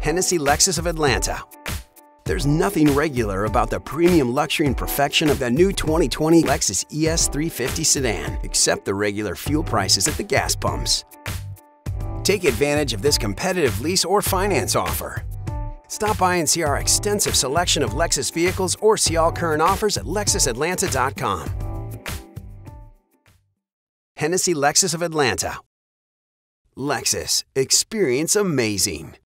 Hennessy Lexus of Atlanta. There's nothing regular about the premium luxury and perfection of the new 2020 Lexus ES350 sedan, except the regular fuel prices at the gas pumps. Take advantage of this competitive lease or finance offer. Stop by and see our extensive selection of Lexus vehicles or see all current offers at lexusatlanta.com. Hennessy Lexus of Atlanta. Lexus. Experience amazing.